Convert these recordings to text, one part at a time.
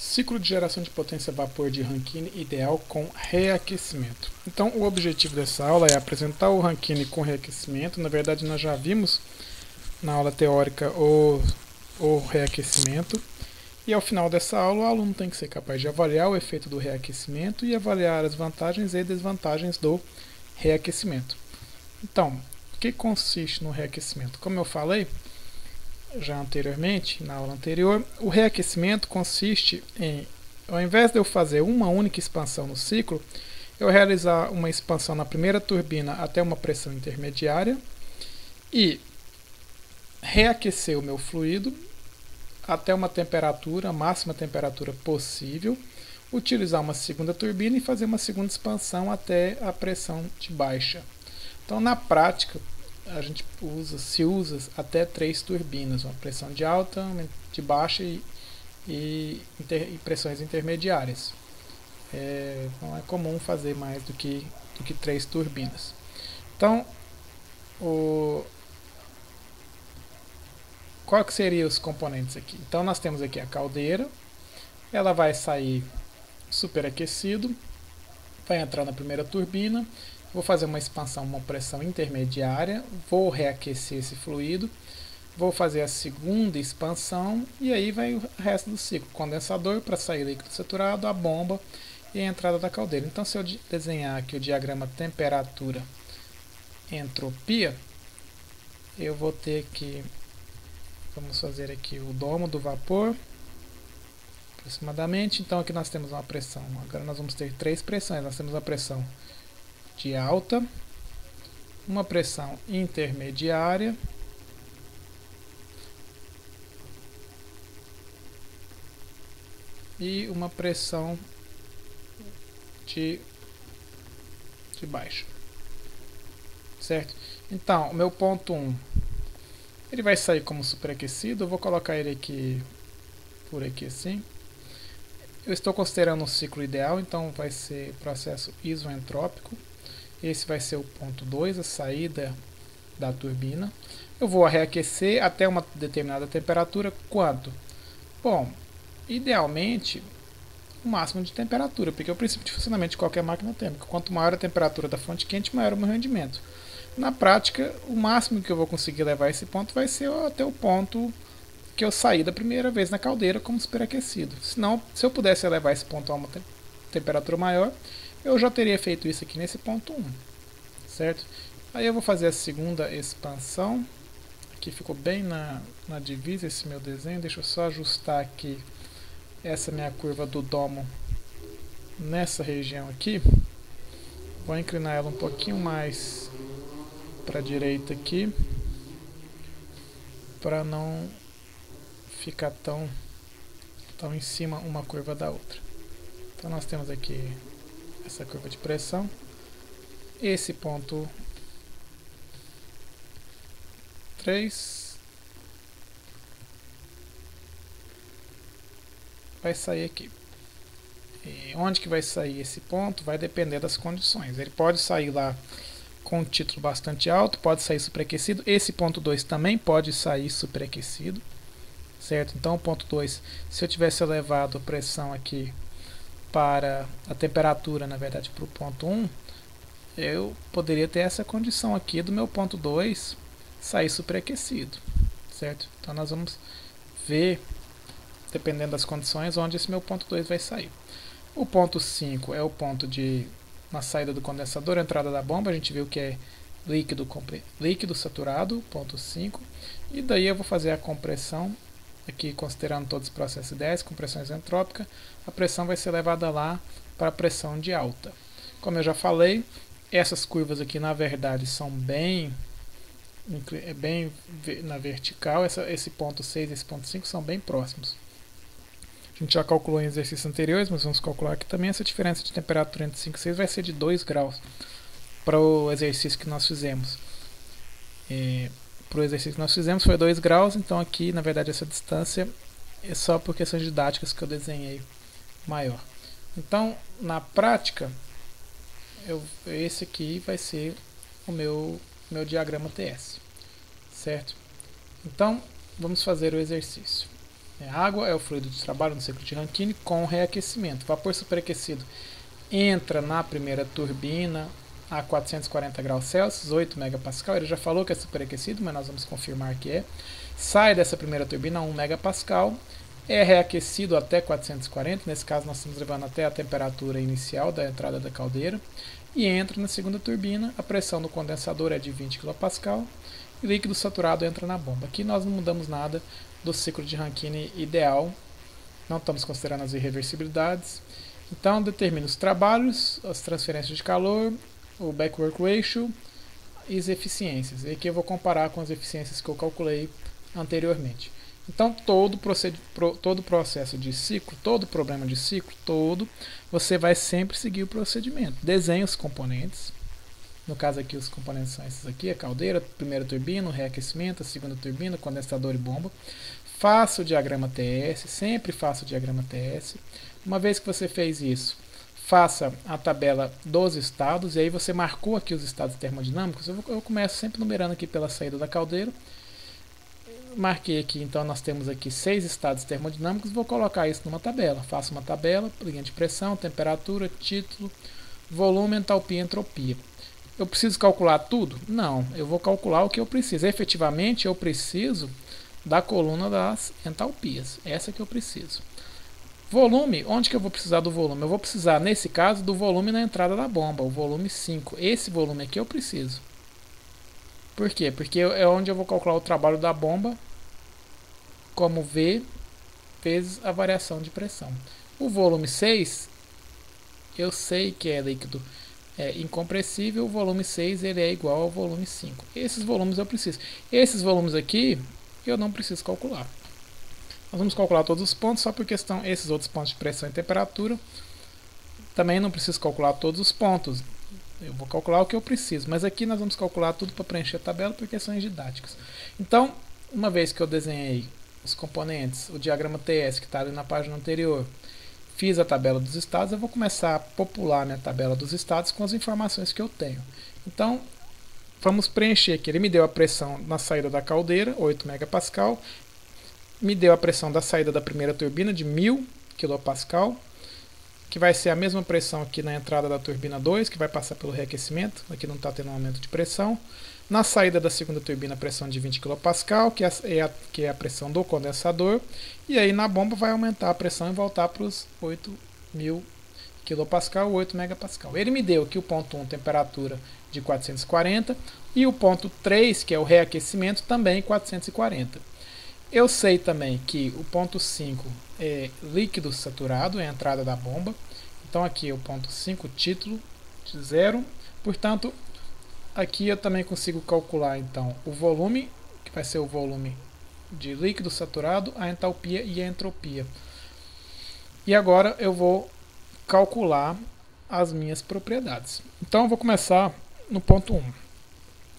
Ciclo de geração de potência vapor de Rankine ideal com reaquecimento. Então, o objetivo dessa aula é apresentar o Rankine com reaquecimento. Na verdade, nós já vimos na aula teórica o, o reaquecimento. E ao final dessa aula, o aluno tem que ser capaz de avaliar o efeito do reaquecimento e avaliar as vantagens e desvantagens do reaquecimento. Então, o que consiste no reaquecimento? Como eu falei, já anteriormente, na aula anterior, o reaquecimento consiste em, ao invés de eu fazer uma única expansão no ciclo, eu realizar uma expansão na primeira turbina até uma pressão intermediária e reaquecer o meu fluido até uma temperatura, máxima temperatura possível, utilizar uma segunda turbina e fazer uma segunda expansão até a pressão de baixa. Então, na prática, a gente usa, se usa até três turbinas, uma pressão de alta, de baixa e, e, inter, e pressões intermediárias. É, não é comum fazer mais do que, do que três turbinas. Então, o, qual que seriam os componentes aqui? Então nós temos aqui a caldeira, ela vai sair superaquecido, vai entrar na primeira turbina, Vou fazer uma expansão, uma pressão intermediária, vou reaquecer esse fluido, vou fazer a segunda expansão e aí vai o resto do ciclo. Condensador para sair líquido saturado, a bomba e a entrada da caldeira. Então se eu desenhar aqui o diagrama temperatura entropia, eu vou ter que, vamos fazer aqui o domo do vapor, aproximadamente. Então aqui nós temos uma pressão, agora nós vamos ter três pressões, nós temos a pressão de alta, uma pressão intermediária e uma pressão de, de baixa. Certo? Então, o meu ponto 1, ele vai sair como superaquecido, eu vou colocar ele aqui, por aqui assim. Eu estou considerando um ciclo ideal, então vai ser processo isoentrópico. Esse vai ser o ponto 2, a saída da turbina. Eu vou reaquecer até uma determinada temperatura. Quanto? Bom, idealmente o máximo de temperatura, porque é o princípio de funcionamento de qualquer máquina térmica. Quanto maior a temperatura da fonte quente, maior o meu rendimento. Na prática, o máximo que eu vou conseguir levar esse ponto vai ser até o ponto que eu saí da primeira vez na caldeira como superaquecido. Senão, se eu pudesse levar esse ponto a uma te temperatura maior, eu já teria feito isso aqui nesse ponto 1, certo? Aí eu vou fazer a segunda expansão, que ficou bem na, na divisa esse meu desenho, deixa eu só ajustar aqui essa minha curva do domo nessa região aqui. Vou inclinar ela um pouquinho mais para a direita aqui, para não ficar tão, tão em cima uma curva da outra. Então nós temos aqui essa curva de pressão. Esse ponto 3 vai sair aqui. E onde que vai sair esse ponto vai depender das condições. Ele pode sair lá com um título bastante alto, pode sair superaquecido. Esse ponto 2 também pode sair superaquecido, certo? Então, o ponto 2, se eu tivesse elevado a pressão aqui para a temperatura, na verdade, para o ponto 1, eu poderia ter essa condição aqui do meu ponto 2 sair superaquecido, certo? Então nós vamos ver, dependendo das condições, onde esse meu ponto 2 vai sair. O ponto 5 é o ponto de na saída do condensador, entrada da bomba, a gente viu que é líquido, líquido saturado, ponto 5, e daí eu vou fazer a compressão aqui considerando todos os processos ideais, com pressão isentrópica, a pressão vai ser levada lá para a pressão de alta. Como eu já falei, essas curvas aqui na verdade são bem é bem na vertical, essa, esse ponto 6 e esse ponto 5 são bem próximos. A gente já calculou em exercícios anteriores, mas vamos calcular aqui também. Essa diferença de temperatura entre 5 e 6 vai ser de 2 graus para o exercício que nós fizemos. É, para o exercício que nós fizemos foi 2 graus, então aqui na verdade essa distância é só por questões didáticas que eu desenhei maior. Então, na prática, eu, esse aqui vai ser o meu, meu diagrama TS, certo? Então, vamos fazer o exercício. É, água é o fluido de trabalho no ciclo de Rankine com reaquecimento. Vapor superaquecido entra na primeira turbina a 440 graus Celsius, 8 megapascal. Ele já falou que é superaquecido, mas nós vamos confirmar que é. Sai dessa primeira turbina a 1 megapascal, é reaquecido até 440, nesse caso nós estamos levando até a temperatura inicial da entrada da caldeira, e entra na segunda turbina, a pressão do condensador é de 20 kPa e líquido saturado entra na bomba. Aqui nós não mudamos nada do ciclo de Rankine ideal, não estamos considerando as irreversibilidades. Então, determina os trabalhos, as transferências de calor, o backwork ratio e as eficiências. E aqui eu vou comparar com as eficiências que eu calculei anteriormente. Então, todo, pro, todo processo de ciclo, todo problema de ciclo, todo, você vai sempre seguir o procedimento. Desenhe os componentes. No caso aqui, os componentes são esses aqui, a caldeira, primeira turbina, o reaquecimento, a segunda turbina, condensador e bomba. Faça o diagrama TS, sempre faça o diagrama TS. Uma vez que você fez isso, faça a tabela dos estados, e aí você marcou aqui os estados termodinâmicos. Eu, eu começo sempre numerando aqui pela saída da caldeira. Marquei aqui, então nós temos aqui seis estados termodinâmicos, vou colocar isso numa tabela. Faço uma tabela, linha de pressão, temperatura, título, volume, entalpia, entropia. Eu preciso calcular tudo? Não, eu vou calcular o que eu preciso. Efetivamente, eu preciso da coluna das entalpias. Essa que eu preciso. Volume, onde que eu vou precisar do volume? Eu vou precisar, nesse caso, do volume na entrada da bomba, o volume 5. Esse volume aqui eu preciso. Por quê? Porque é onde eu vou calcular o trabalho da bomba como V vezes a variação de pressão. O volume 6, eu sei que é líquido é, incompressível, o volume 6 ele é igual ao volume 5. Esses volumes eu preciso. Esses volumes aqui, eu não preciso calcular. Nós vamos calcular todos os pontos, só por questão esses outros pontos de pressão e temperatura. Também não preciso calcular todos os pontos. Eu vou calcular o que eu preciso, mas aqui nós vamos calcular tudo para preencher a tabela por questões didáticas. Então, uma vez que eu desenhei os componentes, o diagrama TS que está ali na página anterior, fiz a tabela dos estados, eu vou começar a popular minha tabela dos estados com as informações que eu tenho. Então, vamos preencher aqui. Ele me deu a pressão na saída da caldeira, 8 MPa, me deu a pressão da saída da primeira turbina de 1000 kPa, que vai ser a mesma pressão aqui na entrada da turbina 2, que vai passar pelo reaquecimento, aqui não está tendo um aumento de pressão. Na saída da segunda turbina, pressão de 20 kPa, que é a, que é a pressão do condensador. E aí na bomba vai aumentar a pressão e voltar para os 8000 kPa, 8 MPa. Ele me deu aqui o ponto 1, temperatura de 440, e o ponto 3, que é o reaquecimento, também 440. Eu sei também que o ponto 5 é líquido saturado, é a entrada da bomba. Então aqui é o ponto 5, título de zero. Portanto, aqui eu também consigo calcular então o volume, que vai ser o volume de líquido saturado, a entalpia e a entropia. E agora eu vou calcular as minhas propriedades. Então eu vou começar no ponto 1.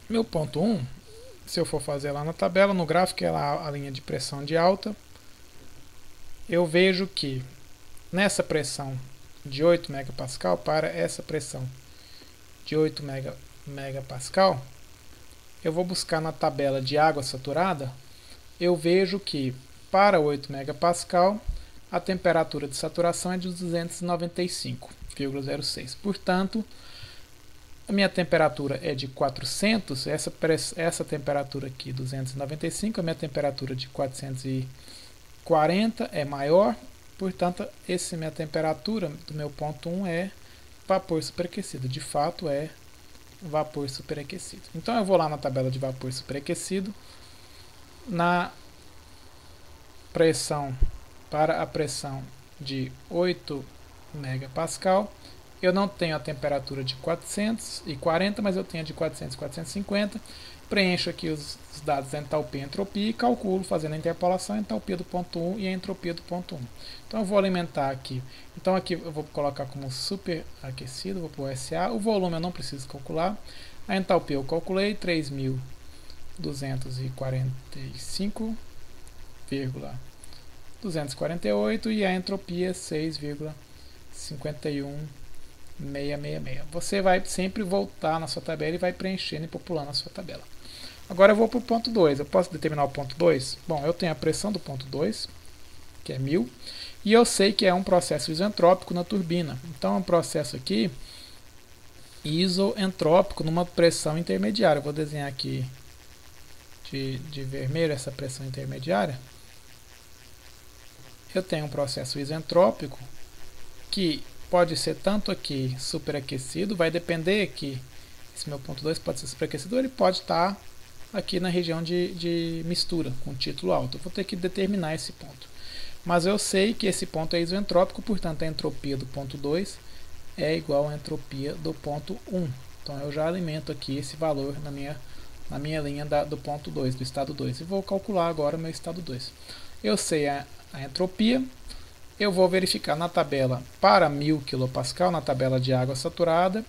Meu ponto 1 se eu for fazer lá na tabela, no gráfico, é lá a linha de pressão de alta, eu vejo que nessa pressão de 8 megapascal para essa pressão de 8 mega, megapascal, eu vou buscar na tabela de água saturada, eu vejo que para 8 megapascal a temperatura de saturação é de 295,06. Portanto, a minha temperatura é de 400, essa, essa temperatura aqui, 295, a minha temperatura de 440 é maior, portanto, essa minha temperatura do meu ponto 1 é vapor superaquecido. De fato, é vapor superaquecido. Então, eu vou lá na tabela de vapor superaquecido, na pressão para a pressão de 8 megapascal, eu não tenho a temperatura de 440, mas eu tenho a de 400 e 450. Preencho aqui os, os dados da entalpia e entropia e calculo, fazendo a interpolação, a entalpia do ponto 1 e a entropia do ponto 1. Então eu vou alimentar aqui. Então aqui eu vou colocar como superaquecido, vou pôr SA. O volume eu não preciso calcular. A entalpia eu calculei, 3.245,248 e a entropia 6,51 666. Você vai sempre voltar na sua tabela e vai preenchendo e populando a sua tabela. Agora eu vou para o ponto 2. Eu posso determinar o ponto 2? Bom, eu tenho a pressão do ponto 2. que é 1000, e eu sei que é um processo isentrópico na turbina. Então é um processo aqui isoentrópico numa pressão intermediária. Eu vou desenhar aqui de, de vermelho essa pressão intermediária. Eu tenho um processo isentrópico que pode ser tanto aqui superaquecido, vai depender aqui, esse meu ponto 2 pode ser superaquecido, ele pode estar aqui na região de, de mistura, com título alto. Eu vou ter que determinar esse ponto. Mas eu sei que esse ponto é isentrópico, portanto a entropia do ponto 2 é igual à entropia do ponto 1. Então eu já alimento aqui esse valor na minha, na minha linha da, do ponto 2, do estado 2. E vou calcular agora o meu estado 2. Eu sei a, a entropia, eu vou verificar na tabela para 1000 kPa, na tabela de água saturada,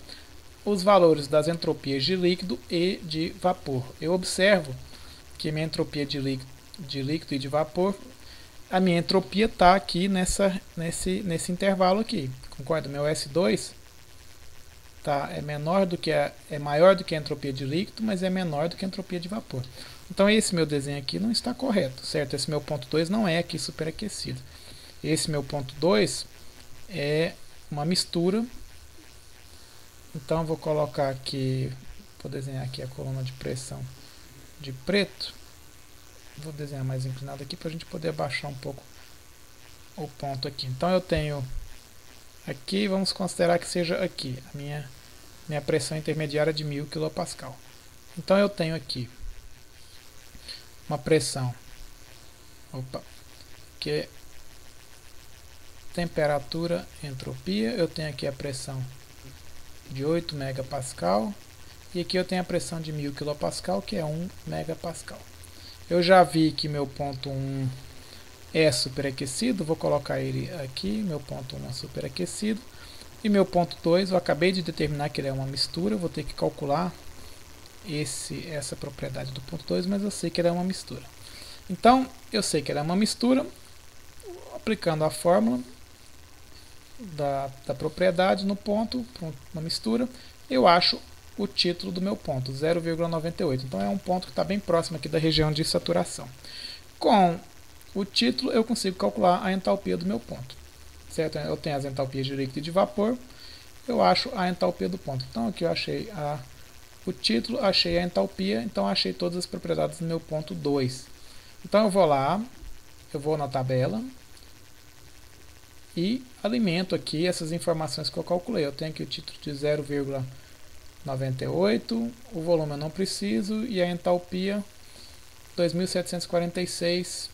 os valores das entropias de líquido e de vapor. Eu observo que minha entropia de líquido, de líquido e de vapor a minha entropia está aqui nessa, nesse, nesse intervalo aqui. Concorda? Meu S2 tá, é menor do que a, é maior do que a entropia de líquido, mas é menor do que a entropia de vapor. Então esse meu desenho aqui não está correto, certo? Esse meu ponto 2 não é aqui superaquecido. Esse meu ponto 2 é uma mistura. Então vou colocar aqui, vou desenhar aqui a coluna de pressão de preto. Vou desenhar mais inclinado aqui para a gente poder abaixar um pouco o ponto aqui. Então eu tenho aqui, vamos considerar que seja aqui, a minha, minha pressão intermediária de 1000 kPa. Então eu tenho aqui uma pressão opa, que é temperatura, entropia, eu tenho aqui a pressão de 8 megapascal e aqui eu tenho a pressão de 1000 kPa, que é 1 megapascal. Eu já vi que meu ponto 1 é superaquecido, vou colocar ele aqui, meu ponto 1 é superaquecido. E meu ponto 2, eu acabei de determinar que ele é uma mistura, vou ter que calcular esse, essa propriedade do ponto 2, mas eu sei que ele é uma mistura. Então, eu sei que ele é uma mistura, aplicando a fórmula da, da propriedade no ponto, uma mistura, eu acho o título do meu ponto, 0,98. Então é um ponto que está bem próximo aqui da região de saturação. Com o título eu consigo calcular a entalpia do meu ponto. Certo? Eu tenho as entalpias de líquido e de vapor, eu acho a entalpia do ponto. Então aqui eu achei a, o título, achei a entalpia, então achei todas as propriedades do meu ponto 2. Então eu vou lá, eu vou na tabela e alimento aqui essas informações que eu calculei. Eu tenho aqui o título de 0,98 98, o volume eu não preciso e a entalpia 2746.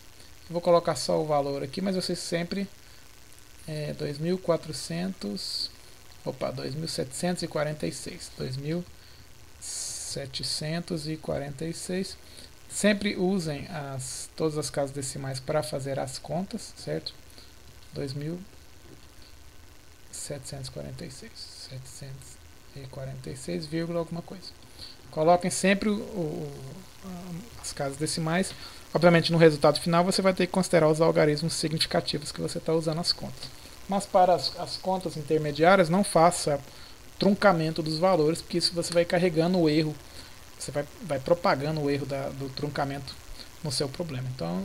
Vou colocar só o valor aqui, mas vocês sempre é 2400, opa, 2746, 2746. Sempre usem as todas as casas decimais para fazer as contas, certo? 2746, 700 e 46, alguma coisa. Coloquem sempre o, o, as casas decimais. Obviamente, no resultado final, você vai ter que considerar os algarismos significativos que você está usando as contas. Mas para as, as, contas intermediárias, não faça truncamento dos valores, porque isso você vai carregando o erro, você vai, vai propagando o erro da, do truncamento no seu problema. Então,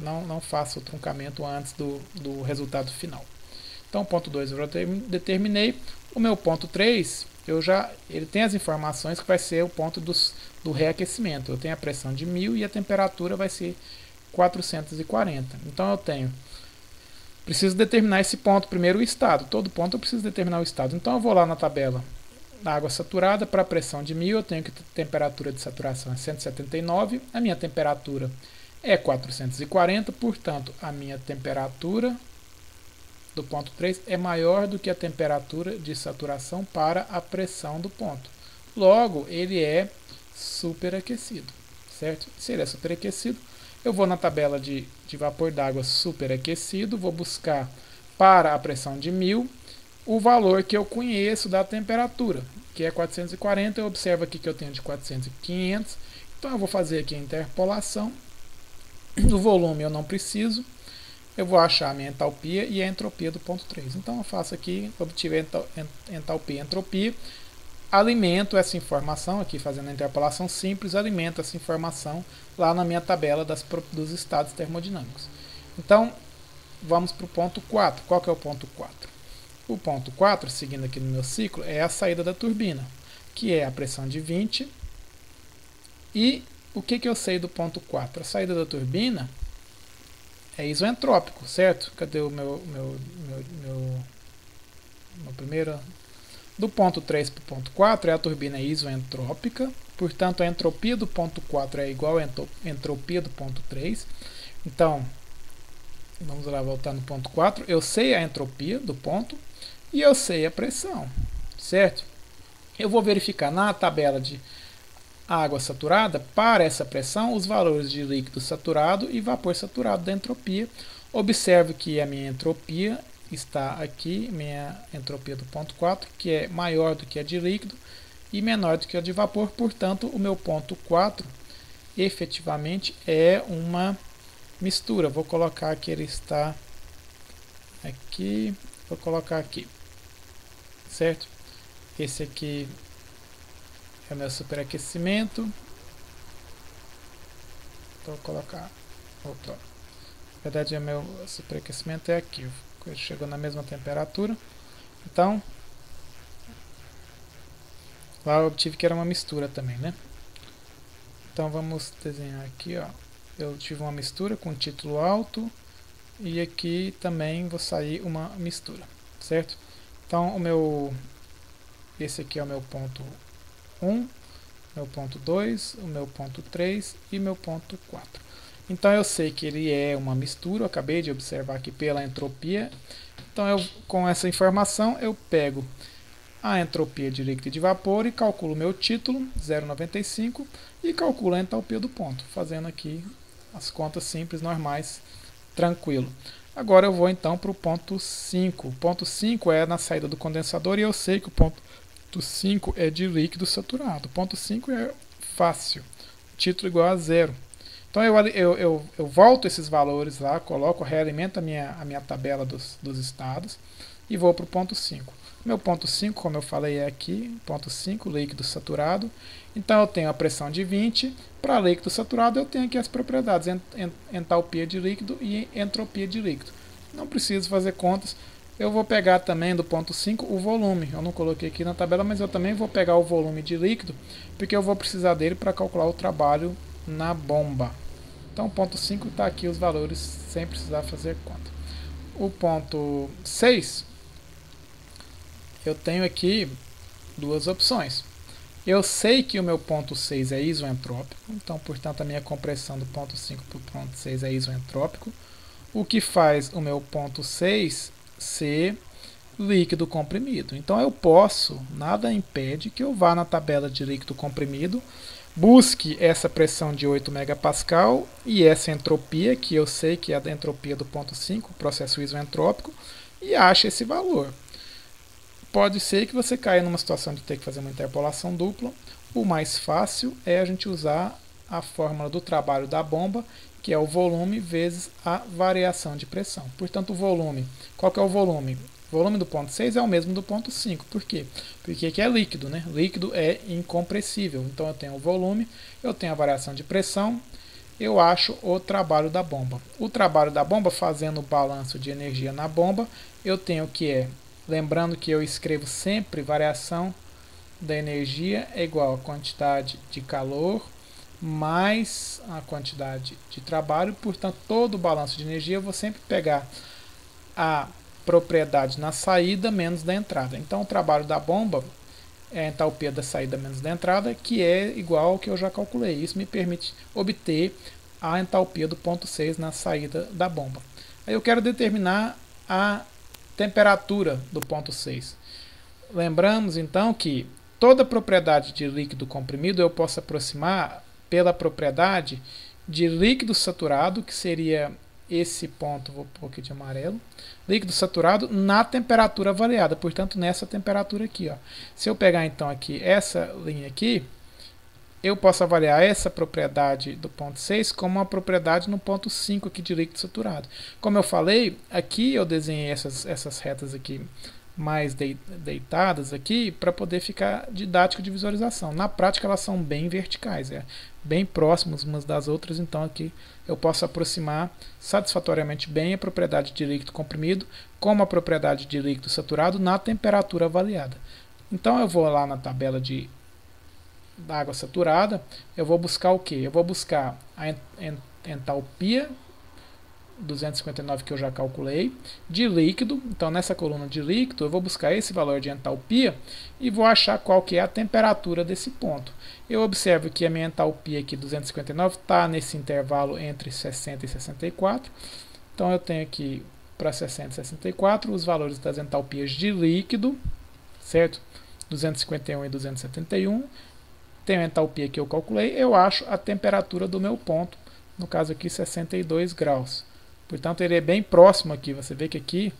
não, não faça o truncamento antes do, do resultado final. Então, ponto 2 eu já determinei. O meu ponto 3, eu já, ele tem as informações que vai ser o ponto dos, do reaquecimento. Eu tenho a pressão de 1000 e a temperatura vai ser 440. Então, eu tenho preciso determinar esse ponto primeiro o estado. Todo ponto eu preciso determinar o estado. Então eu vou lá na tabela da água saturada para a pressão de 1000, eu tenho que temperatura de saturação é 179, a minha temperatura é 440, portanto, a minha temperatura do ponto 3 é maior do que a temperatura de saturação para a pressão do ponto. Logo, ele é superaquecido, certo? Se ele é superaquecido, eu vou na tabela de, de vapor d'água superaquecido, vou buscar para a pressão de 1000 o valor que eu conheço da temperatura, que é 440. Eu observo aqui que eu tenho de 400 e 500. Então eu vou fazer aqui a interpolação. Do volume eu não preciso eu vou achar a minha entalpia e a entropia do ponto 3. Então eu faço aqui, obtive entalpia e entropia, alimento essa informação aqui, fazendo a interpolação simples, alimento essa informação lá na minha tabela das, dos estados termodinâmicos. Então, vamos para o ponto 4. Qual que é o ponto 4? O ponto 4, seguindo aqui no meu ciclo, é a saída da turbina, que é a pressão de 20. E o que, que eu sei do ponto 4? A saída da turbina é isoentrópico, certo? Cadê o meu, meu, meu, meu, meu primeiro? Do ponto 3 para o ponto 4 é a turbina isoentrópica, portanto a entropia do ponto 4 é igual à entropia do ponto 3. Então, vamos lá voltar no ponto 4. Eu sei a entropia do ponto e eu sei a pressão, certo? Eu vou verificar na tabela de água saturada, para essa pressão, os valores de líquido saturado e vapor saturado da entropia. Observe que a minha entropia está aqui, minha entropia do ponto 4, que é maior do que a de líquido e menor do que a de vapor, portanto, o meu ponto 4 efetivamente é uma mistura. Vou colocar que ele está aqui, vou colocar aqui, certo? Esse aqui é o meu superaquecimento. Vou colocar. Opa. Na verdade, o meu superaquecimento é aqui. Chegou na mesma temperatura. Então, lá eu obtive que era uma mistura também, né? Então vamos desenhar aqui, ó. Eu tive uma mistura com título alto e aqui também vou sair uma mistura, certo? Então o meu esse aqui é o meu ponto 1, meu ponto 2, o meu ponto 3 e meu ponto 4. Então eu sei que ele é uma mistura, eu acabei de observar aqui pela entropia. Então eu, com essa informação eu pego a entropia e de vapor e calculo meu título, 0,95, e calculo a entalpia do ponto, fazendo aqui as contas simples, normais, tranquilo. Agora eu vou então para o ponto 5. O ponto 5 é na saída do condensador e eu sei que o ponto Ponto 5 é de líquido saturado. Ponto 5 é fácil. Título igual a zero. Então eu, eu, eu, eu volto esses valores lá, coloco, realimento a minha, a minha tabela dos, dos estados e vou para o ponto 5. Meu ponto 5, como eu falei, é aqui, ponto 5, líquido saturado. Então eu tenho a pressão de 20. Para líquido saturado eu tenho aqui as propriedades, entalpia de líquido e entropia de líquido. Não preciso fazer contas, eu vou pegar também do ponto 5 o volume. Eu não coloquei aqui na tabela, mas eu também vou pegar o volume de líquido, porque eu vou precisar dele para calcular o trabalho na bomba. Então, ponto 5 está aqui os valores sem precisar fazer conta. O ponto 6, eu tenho aqui duas opções. Eu sei que o meu ponto 6 é isoentrópico, então, portanto, a minha compressão do ponto 5 para o ponto 6 é isoentrópico. O que faz o meu ponto 6 ser líquido comprimido. Então eu posso, nada impede que eu vá na tabela de líquido comprimido, busque essa pressão de 8 megapascal e essa entropia, que eu sei que é a entropia do ponto 5, processo isoentrópico, e ache esse valor. Pode ser que você caia numa situação de ter que fazer uma interpolação dupla. O mais fácil é a gente usar a fórmula do trabalho da bomba que é o volume vezes a variação de pressão. Portanto, o volume, qual que é o volume? O volume do ponto 6 é o mesmo do ponto 5. Por quê? Porque aqui é líquido, né? Líquido é incompressível. Então eu tenho o volume, eu tenho a variação de pressão, eu acho o trabalho da bomba. O trabalho da bomba, fazendo o balanço de energia na bomba, eu tenho que é, lembrando que eu escrevo sempre variação da energia é igual a quantidade de calor mais a quantidade de trabalho, portanto, todo o balanço de energia eu vou sempre pegar a propriedade na saída menos da entrada. Então, o trabalho da bomba é a entalpia da saída menos da entrada, que é igual ao que eu já calculei. Isso me permite obter a entalpia do ponto 6 na saída da bomba. Aí eu quero determinar a temperatura do ponto 6. Lembramos então que toda propriedade de líquido comprimido eu posso aproximar pela propriedade de líquido saturado, que seria esse ponto, vou pôr aqui de amarelo, líquido saturado na temperatura variada, portanto nessa temperatura aqui. Ó. Se eu pegar então aqui essa linha aqui, eu posso avaliar essa propriedade do ponto 6 como uma propriedade no ponto 5 aqui de líquido saturado. Como eu falei, aqui eu desenhei essas, essas retas aqui mais deitadas aqui para poder ficar didático de visualização. Na prática elas são bem verticais, é bem próximas umas das outras, então aqui eu posso aproximar satisfatoriamente bem a propriedade de líquido comprimido com a propriedade de líquido saturado na temperatura avaliada. Então eu vou lá na tabela de da água saturada, eu vou buscar o que? Eu vou buscar a entalpia 259 que eu já calculei, de líquido. Então, nessa coluna de líquido, eu vou buscar esse valor de entalpia e vou achar qual que é a temperatura desse ponto. Eu observo que a minha entalpia aqui, 259, está nesse intervalo entre 60 e 64. Então, eu tenho aqui para 60 e 64 os valores das entalpias de líquido, certo? 251 e 271. Tenho a entalpia que eu calculei, eu acho a temperatura do meu ponto, no caso aqui 62 graus. Portanto, ele é bem próximo aqui. Você vê que aqui,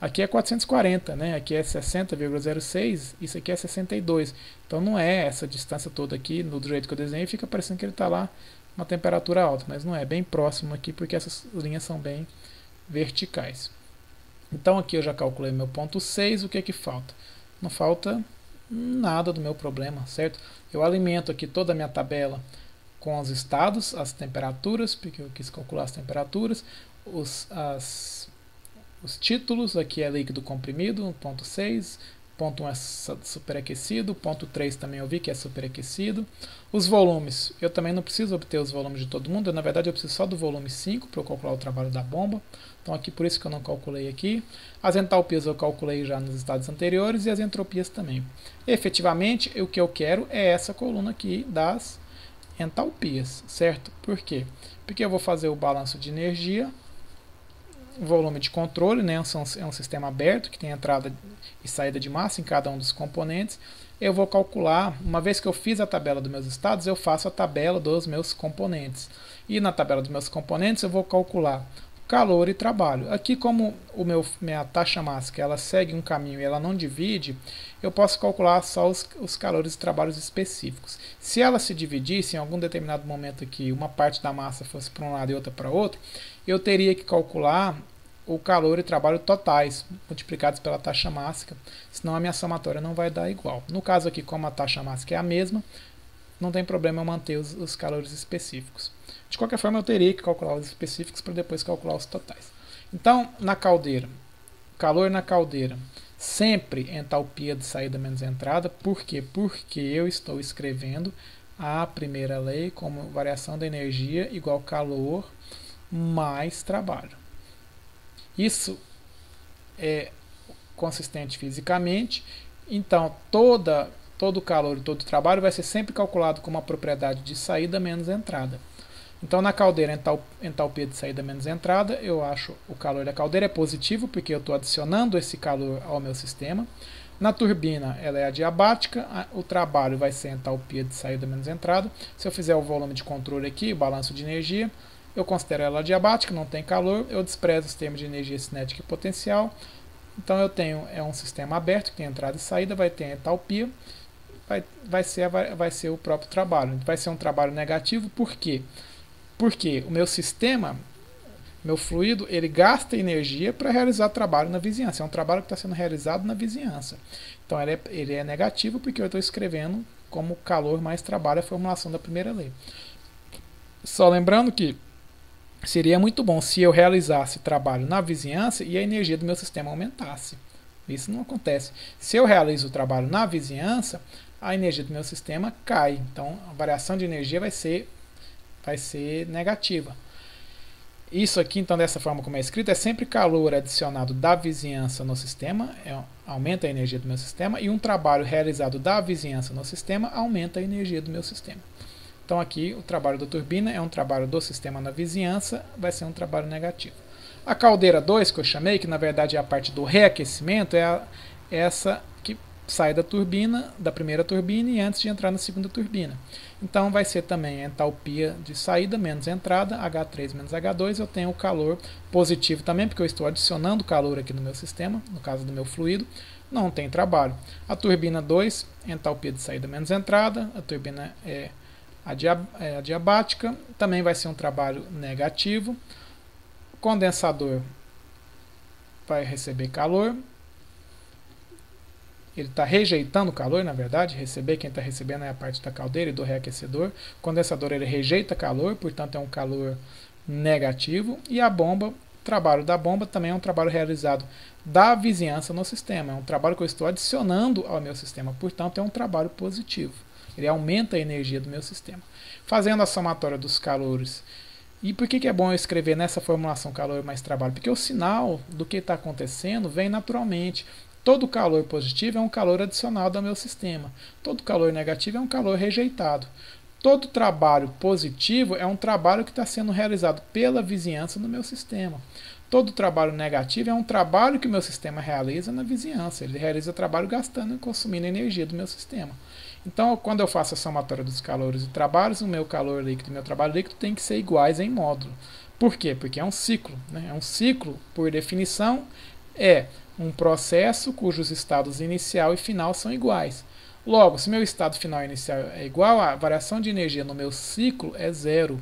aqui é 440, né? aqui é 60,06, isso aqui é 62. Então não é essa distância toda aqui, do jeito que eu desenhei, fica parecendo que ele está lá uma temperatura alta, mas não é, bem próximo aqui, porque essas linhas são bem verticais. Então aqui eu já calculei meu ponto 6, o que é que falta? Não falta nada do meu problema, certo? Eu alimento aqui toda a minha tabela com os estados, as temperaturas, porque eu quis calcular as temperaturas, os, as, os títulos, aqui é líquido comprimido, ponto 6, ponto 1 é superaquecido, ponto 3 também eu vi que é superaquecido. Os volumes, eu também não preciso obter os volumes de todo mundo, na verdade eu preciso só do volume 5 para eu calcular o trabalho da bomba. Então aqui por isso que eu não calculei aqui. As entalpias eu calculei já nos estados anteriores e as entropias também. Efetivamente, o que eu quero é essa coluna aqui das entalpias, certo? Por quê? Porque eu vou fazer o balanço de energia volume de controle, né? é um sistema aberto que tem entrada e saída de massa em cada um dos componentes. Eu vou calcular, uma vez que eu fiz a tabela dos meus estados, eu faço a tabela dos meus componentes. E na tabela dos meus componentes eu vou calcular calor e trabalho. Aqui como o meu, minha taxa máxima ela segue um caminho e ela não divide, eu posso calcular só os, os calores e trabalhos específicos. Se ela se dividisse em algum determinado momento aqui, uma parte da massa fosse para um lado e outra para outro, eu teria que calcular o calor e trabalho totais multiplicados pela taxa máxima, senão a minha somatória não vai dar igual. No caso aqui, como a taxa máxima é a mesma, não tem problema eu manter os, os calores específicos. De qualquer forma, eu teria que calcular os específicos para depois calcular os totais. Então, na caldeira, calor na caldeira, sempre entalpia de saída menos entrada. Por quê? Porque eu estou escrevendo a primeira lei como variação da energia igual calor mais trabalho. Isso é consistente fisicamente, então toda, todo o calor e todo o trabalho vai ser sempre calculado como uma propriedade de saída menos entrada. Então na caldeira entalpia de saída menos entrada, eu acho o calor da caldeira é positivo, porque eu estou adicionando esse calor ao meu sistema. Na turbina ela é adiabática, o trabalho vai ser entalpia de saída menos entrada. Se eu fizer o volume de controle aqui, o balanço de energia, eu considero ela adiabática, não tem calor, eu desprezo os termos de energia cinética e potencial. Então eu tenho é um sistema aberto que tem entrada e saída, vai ter entalpia, vai, vai, ser, vai, vai ser o próprio trabalho. Vai ser um trabalho negativo, por quê? Porque o meu sistema, meu fluido, ele gasta energia para realizar trabalho na vizinhança. É um trabalho que está sendo realizado na vizinhança. Então ele é, ele é negativo porque eu estou escrevendo como calor mais trabalho a formulação da primeira lei. Só lembrando que seria muito bom se eu realizasse trabalho na vizinhança e a energia do meu sistema aumentasse. Isso não acontece. Se eu realizo o trabalho na vizinhança, a energia do meu sistema cai. Então a variação de energia vai ser vai ser negativa. Isso aqui, então, dessa forma como é escrito, é sempre calor adicionado da vizinhança no sistema, é, aumenta a energia do meu sistema, e um trabalho realizado da vizinhança no sistema aumenta a energia do meu sistema. Então, aqui, o trabalho da turbina é um trabalho do sistema na vizinhança, vai ser um trabalho negativo. A caldeira 2, que eu chamei, que na verdade é a parte do reaquecimento, é, a, é essa que sai da turbina, da primeira turbina e antes de entrar na segunda turbina. Então vai ser também a entalpia de saída menos entrada, H3 menos H2. Eu tenho o calor positivo também, porque eu estou adicionando calor aqui no meu sistema, no caso do meu fluido. Não tem trabalho. A turbina 2, entalpia de saída menos entrada. A turbina é, é adiabática. Também vai ser um trabalho negativo. O condensador vai receber calor ele está rejeitando o calor, na verdade, receber quem está recebendo é a parte da caldeira e do reaquecedor. O condensador ele rejeita calor, portanto é um calor negativo e a bomba, o trabalho da bomba também é um trabalho realizado da vizinhança no sistema, é um trabalho que eu estou adicionando ao meu sistema, portanto é um trabalho positivo. Ele aumenta a energia do meu sistema. Fazendo a somatória dos calores e por que, que é bom eu escrever nessa formulação calor mais trabalho? Porque o sinal do que está acontecendo vem naturalmente. Todo calor positivo é um calor adicional ao meu sistema. Todo calor negativo é um calor rejeitado. Todo trabalho positivo é um trabalho que está sendo realizado pela vizinhança no meu sistema. Todo trabalho negativo é um trabalho que o meu sistema realiza na vizinhança. Ele realiza trabalho gastando e consumindo energia do meu sistema. Então, quando eu faço a somatória dos calores e trabalhos, o meu calor líquido e o meu trabalho líquido tem que ser iguais em módulo. Por quê? Porque é um ciclo. Né? É um ciclo, por definição, é um processo cujos estados inicial e final são iguais. Logo, se meu estado final e inicial é igual, a variação de energia no meu ciclo é zero.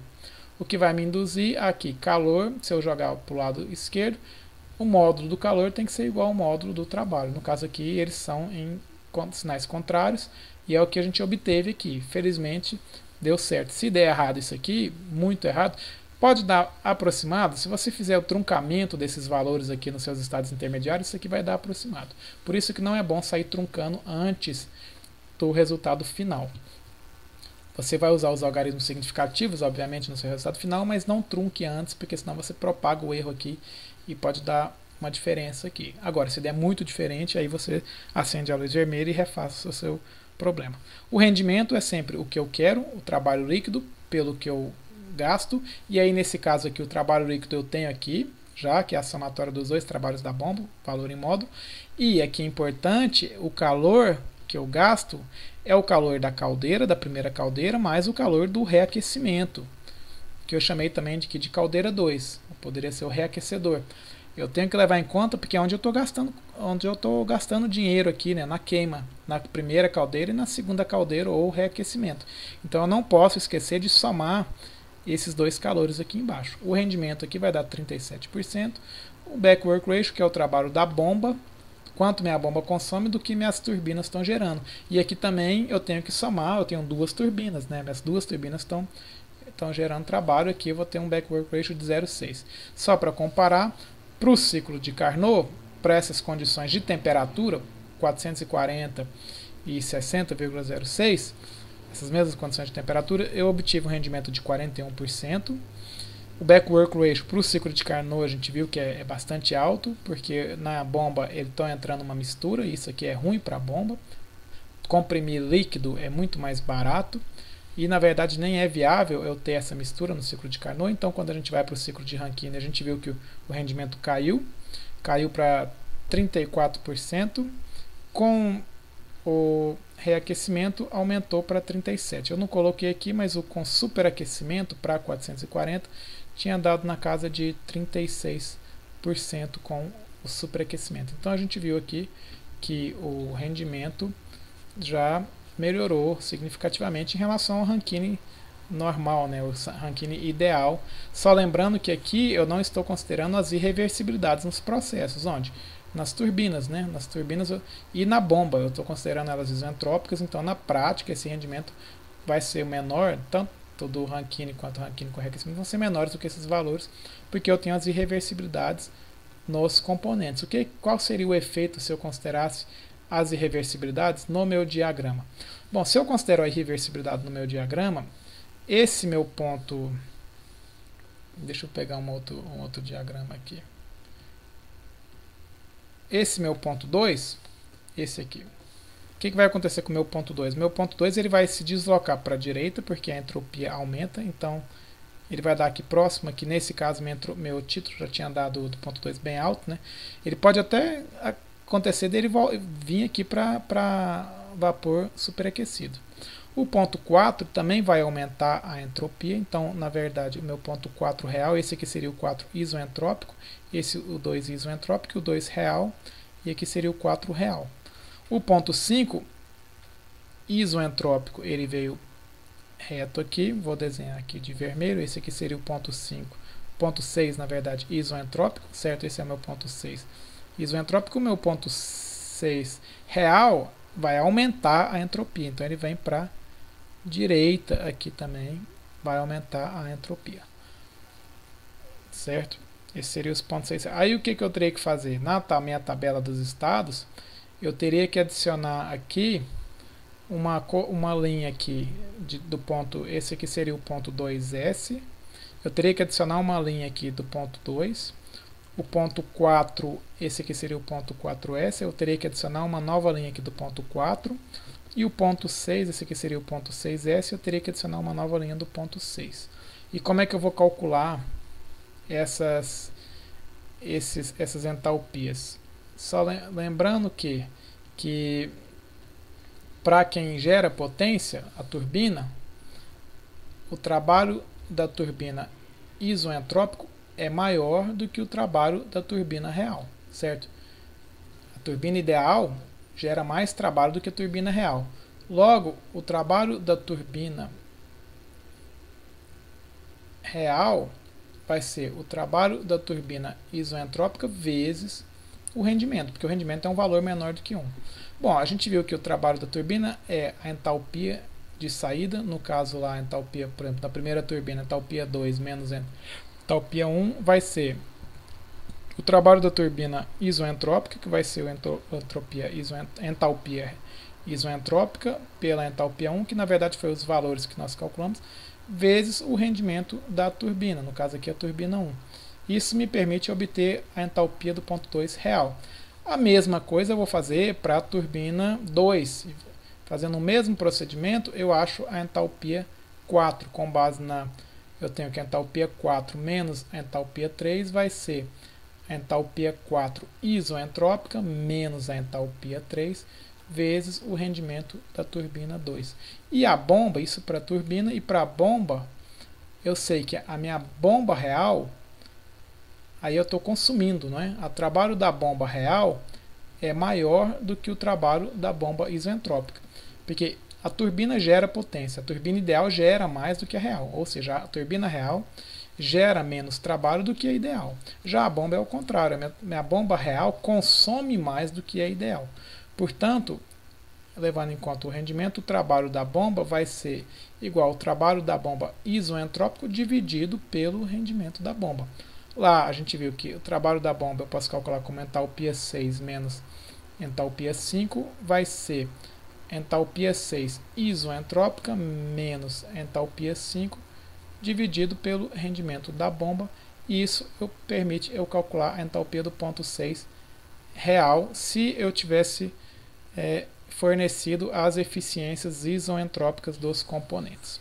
O que vai me induzir aqui, calor, se eu jogar para o lado esquerdo, o módulo do calor tem que ser igual ao módulo do trabalho. No caso aqui, eles são em sinais contrários, e é o que a gente obteve aqui. Felizmente deu certo. Se der errado isso aqui, muito errado, pode dar aproximado. Se você fizer o truncamento desses valores aqui nos seus estados intermediários, isso aqui vai dar aproximado. Por isso que não é bom sair truncando antes do resultado final. Você vai usar os algarismos significativos, obviamente, no seu resultado final, mas não trunque antes, porque senão você propaga o erro aqui e pode dar uma diferença aqui. Agora, se der muito diferente, aí você acende a luz vermelha e refaça o seu problema. O rendimento é sempre o que eu quero, o trabalho líquido pelo que eu gasto, e aí nesse caso aqui o trabalho líquido eu tenho aqui, já que é a somatória dos dois trabalhos da bomba, valor em módulo, e aqui é importante, o calor que eu gasto é o calor da caldeira, da primeira caldeira, mais o calor do reaquecimento, que eu chamei também de, de caldeira 2, poderia ser o reaquecedor. Eu tenho que levar em conta porque é onde eu estou gastando, onde eu estou gastando dinheiro aqui, né, na queima, na primeira caldeira e na segunda caldeira ou reaquecimento. Então eu não posso esquecer de somar esses dois calores aqui embaixo. O rendimento aqui vai dar 37%. O back work ratio, que é o trabalho da bomba, quanto minha bomba consome do que minhas turbinas estão gerando. E aqui também eu tenho que somar, eu tenho duas turbinas, né? Minhas duas turbinas estão estão gerando trabalho aqui, eu vou ter um back work ratio de 0,6. Só para comparar, para o ciclo de Carnot, para essas condições de temperatura, 440 e 60,06, essas mesmas condições de temperatura, eu obtive um rendimento de 41%. O back work ratio para o ciclo de Carnot a gente viu que é, é bastante alto, porque na bomba ele está entrando uma mistura, e isso aqui é ruim para a bomba. Comprimir líquido é muito mais barato. E na verdade nem é viável eu ter essa mistura no ciclo de Carnot. Então quando a gente vai para o ciclo de Rankine, a gente viu que o, rendimento caiu, caiu para 34%, com o reaquecimento aumentou para 37. Eu não coloquei aqui, mas o com superaquecimento para 440 tinha dado na casa de 36% com o superaquecimento. Então a gente viu aqui que o rendimento já melhorou significativamente em relação ao Rankine normal, né, o Rankine ideal. Só lembrando que aqui eu não estou considerando as irreversibilidades nos processos, onde nas turbinas, né, nas turbinas e na bomba, eu estou considerando elas isentrópicas, então na prática esse rendimento vai ser menor, tanto do Rankine quanto Rankine com reaquecimento vão ser menores do que esses valores, porque eu tenho as irreversibilidades nos componentes. O que, qual seria o efeito se eu considerasse as irreversibilidades no meu diagrama. Bom, se eu considero a irreversibilidade no meu diagrama, esse meu ponto. Deixa eu pegar um outro, um outro diagrama aqui. Esse meu ponto 2, esse aqui. O que, que, vai acontecer com o meu ponto 2? Meu ponto 2 ele vai se deslocar para a direita, porque a entropia aumenta, então ele vai dar aqui próximo, aqui nesse caso meu, meu título já tinha dado do ponto 2 bem alto, né? Ele pode até acontecer dele vir aqui para vapor superaquecido. O ponto 4 também vai aumentar a entropia, então, na verdade, o meu ponto 4 real, esse aqui seria o 4 isoentrópico, esse o 2 isoentrópico, o 2 real, e aqui seria o 4 real. O ponto 5 isoentrópico, ele veio reto aqui, vou desenhar aqui de vermelho, esse aqui seria o ponto 5, ponto 6, na verdade, isoentrópico, certo? Esse é o meu ponto 6 isoentrópico, o meu ponto 6 real vai aumentar a entropia. Então ele vem para direita aqui também, vai aumentar a entropia. certo? Esse seria os pontos 6. Aí o que, que eu teria que fazer? Na minha tabela dos estados, eu teria que adicionar aqui uma, uma linha aqui de, do ponto, esse aqui seria o ponto 2S, eu teria que adicionar uma linha aqui do ponto 2, o ponto 4, esse aqui seria o ponto 4S, eu teria que adicionar uma nova linha aqui do ponto 4, e o ponto 6, esse aqui seria o ponto 6S, eu teria que adicionar uma nova linha do ponto 6. E como é que eu vou calcular essas, esses, essas entalpias? Só lembrando que, que para quem gera potência, a turbina, o trabalho da turbina isoentrópico é maior do que o trabalho da turbina real, certo? A turbina ideal gera mais trabalho do que a turbina real. Logo, o trabalho da turbina real vai ser o trabalho da turbina isoentrópica vezes o rendimento, porque o rendimento é um valor menor do que 1. Bom, a gente viu que o trabalho da turbina é a entalpia de saída, no caso lá a entalpia, por exemplo, da primeira turbina, entalpia 2 menos entalpia 1 vai ser o trabalho da turbina isoentrópica, que vai ser a entropia entalpia isoentrópica pela entalpia 1, que na verdade foi os valores que nós calculamos, vezes o rendimento da turbina, no caso aqui a turbina 1. Isso me permite obter a entalpia do ponto 2 real. A mesma coisa eu vou fazer para a turbina 2. Fazendo o mesmo procedimento, eu acho a entalpia 4, com base na... Eu tenho que a entalpia 4 menos a entalpia 3 vai ser entalpia 4 isoentrópica menos a entalpia 3 vezes o rendimento da turbina 2. E a bomba, isso para a turbina, e para a bomba, eu sei que a minha bomba real aí eu estou consumindo. Não é? O trabalho da bomba real é maior do que o trabalho da bomba isentrópica. Porque a turbina gera potência, a turbina ideal gera mais do que a real, ou seja, a turbina real gera menos trabalho do que a ideal. Já a bomba é o contrário, a minha, minha bomba real consome mais do que a ideal. Portanto, levando em conta o rendimento, o trabalho da bomba vai ser igual ao trabalho da bomba isoentrópico dividido pelo rendimento da bomba. Lá a gente viu que o trabalho da bomba eu posso calcular como entalpia 6 menos entalpia 5 vai ser entalpia 6 isoentrópica menos entalpia 5 dividido pelo rendimento da bomba e isso eu, permite eu calcular a entalpia do ponto 6 real se eu tivesse é, fornecido as eficiências isoentrópicas dos componentes.